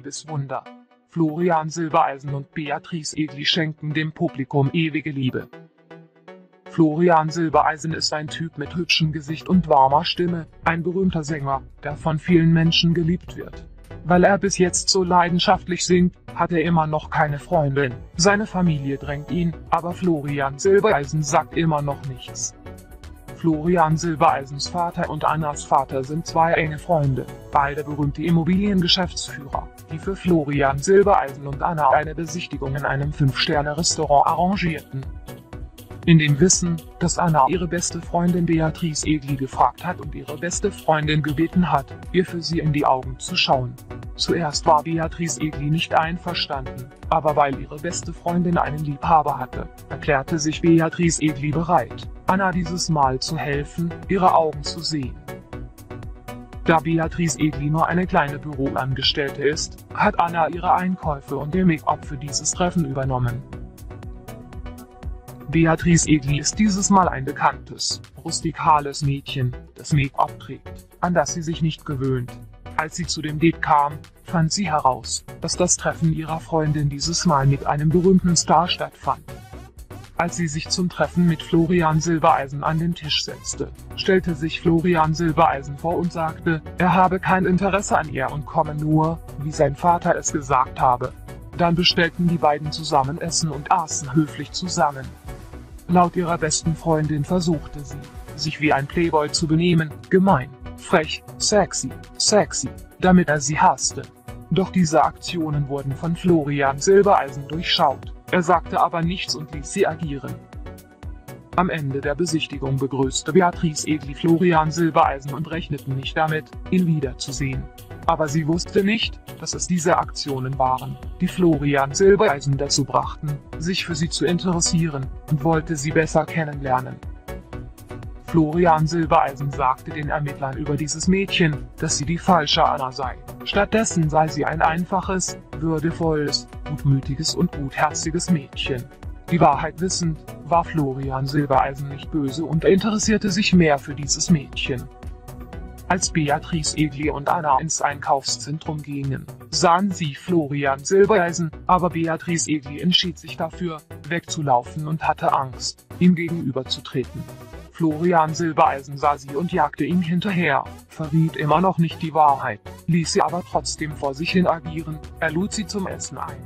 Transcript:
Liebeswunder. Florian Silbereisen und Beatrice Egli schenken dem Publikum ewige Liebe. Florian Silbereisen ist ein Typ mit hübschem Gesicht und warmer Stimme, ein berühmter Sänger, der von vielen Menschen geliebt wird. Weil er bis jetzt so leidenschaftlich singt, hat er immer noch keine Freundin. Seine Familie drängt ihn, aber Florian Silbereisen sagt immer noch nichts. Florian Silbereisens Vater und Annas Vater sind zwei enge Freunde, beide berühmte Immobiliengeschäftsführer, die für Florian Silbereisen und Anna eine Besichtigung in einem Fünf-Sterne-Restaurant arrangierten. In dem Wissen, dass Anna ihre beste Freundin Beatrice Egli gefragt hat und ihre beste Freundin gebeten hat, ihr für sie in die Augen zu schauen. Zuerst war Beatrice Egli nicht einverstanden, aber weil ihre beste Freundin einen Liebhaber hatte, erklärte sich Beatrice Egli bereit, Anna dieses Mal zu helfen, ihre Augen zu sehen. Da Beatrice Egli nur eine kleine Büroangestellte ist, hat Anna ihre Einkäufe und ihr Make-up für dieses Treffen übernommen. Beatrice Egli ist dieses Mal ein bekanntes, rustikales Mädchen, das Make-up trägt, an das sie sich nicht gewöhnt. Als sie zu dem Date kam, fand sie heraus, dass das Treffen ihrer Freundin dieses Mal mit einem berühmten Star stattfand. Als sie sich zum Treffen mit Florian Silbereisen an den Tisch setzte, stellte sich Florian Silbereisen vor und sagte, er habe kein Interesse an ihr und komme nur, wie sein Vater es gesagt habe. Dann bestellten die beiden zusammen Essen und aßen höflich zusammen. Laut ihrer besten Freundin versuchte sie, sich wie ein Playboy zu benehmen, gemein, frech, sexy, sexy, damit er sie hasste. Doch diese Aktionen wurden von Florian Silbereisen durchschaut, er sagte aber nichts und ließ sie agieren. Am Ende der Besichtigung begrüßte Beatrice Egli Florian Silbereisen und rechneten nicht damit, ihn wiederzusehen. Aber sie wusste nicht, dass es diese Aktionen waren, die Florian Silbereisen dazu brachten, sich für sie zu interessieren, und wollte sie besser kennenlernen. Florian Silbereisen sagte den Ermittlern über dieses Mädchen, dass sie die falsche Anna sei. Stattdessen sei sie ein einfaches, würdevolles, gutmütiges und gutherziges Mädchen. Die Wahrheit wissend, war Florian Silbereisen nicht böse und er interessierte sich mehr für dieses Mädchen. Als Beatrice Egli und Anna ins Einkaufszentrum gingen, sahen sie Florian Silbereisen, aber Beatrice Egli entschied sich dafür, wegzulaufen und hatte Angst, ihm gegenüberzutreten. Florian Silbereisen sah sie und jagte ihm hinterher, verriet immer noch nicht die Wahrheit, ließ sie aber trotzdem vor sich hin agieren, er lud sie zum Essen ein.